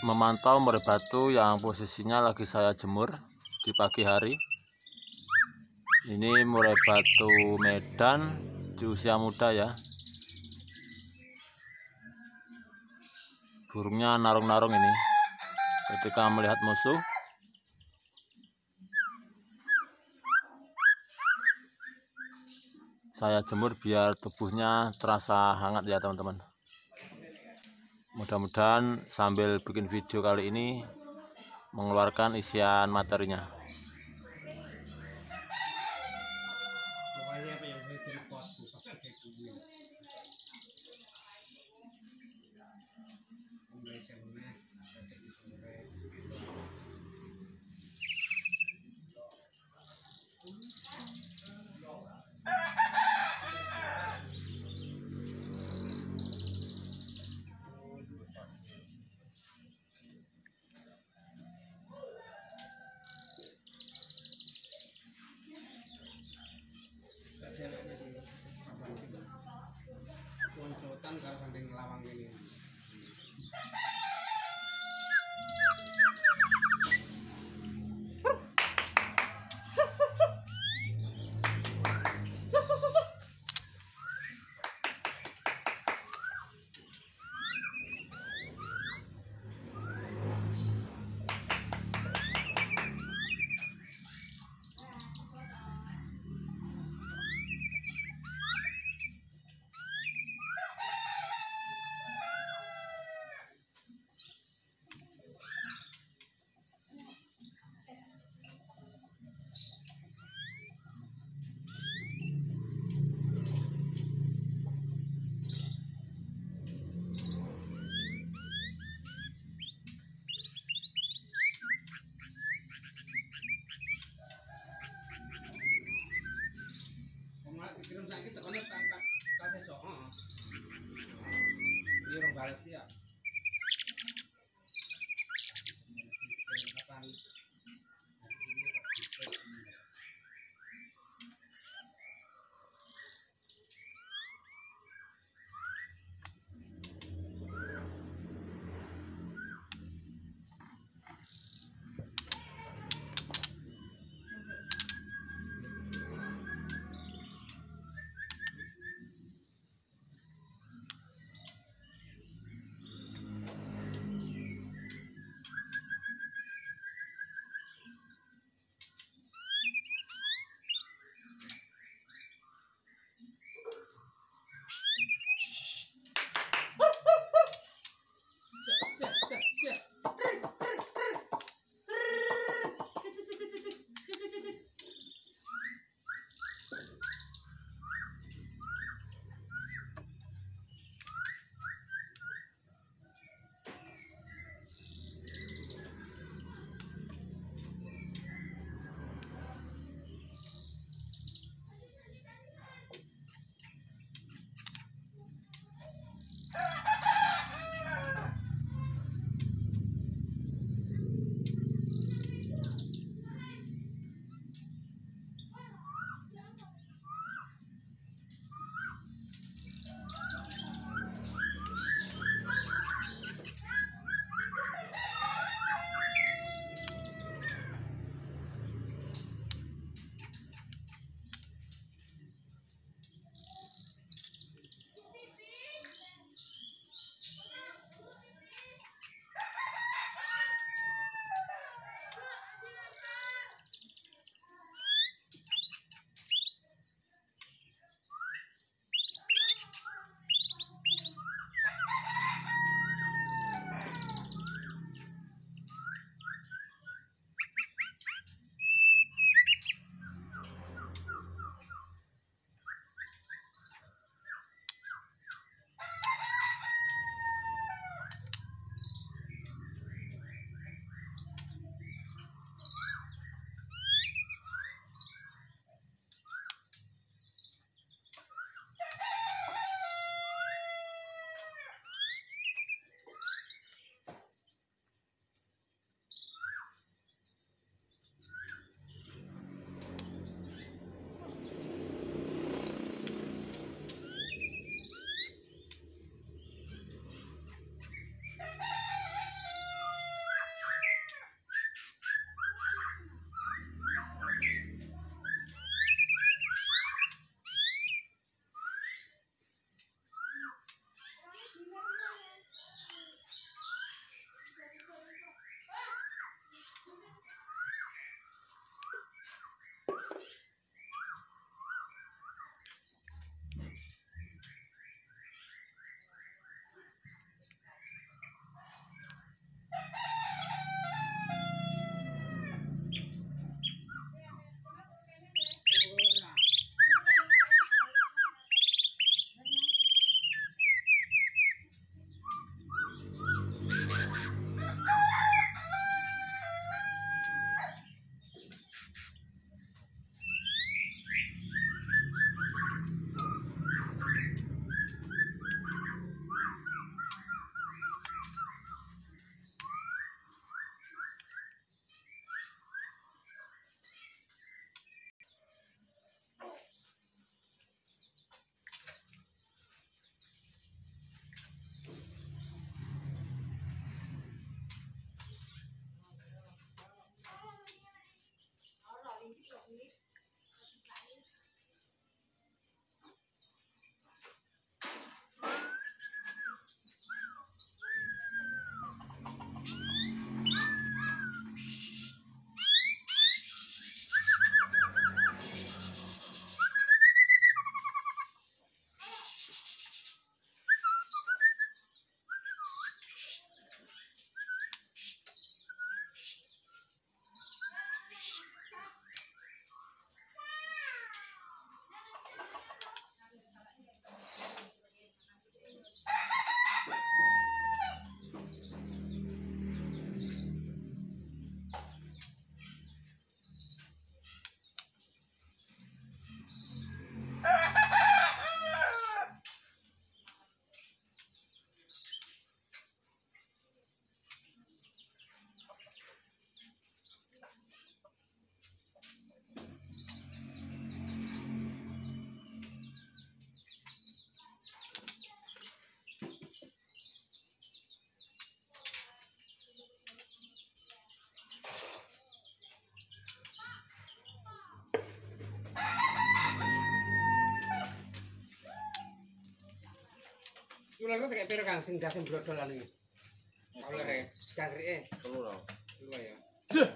memantau murai batu yang posisinya lagi saya jemur di pagi hari. Ini murai batu Medan di usia muda ya. Burungnya narung-narung ini ketika melihat musuh. Saya jemur biar tubuhnya terasa hangat ya teman-teman mudah-mudahan sambil bikin video kali ini mengeluarkan isian materinya tekannya tanpa. Ini orang balas ya. Kapan? Kulo kok tekan pira Kang sing ndas sing blodol anu. Kulo rek, cangkrike. Telu ra. Telu ya. Jeh.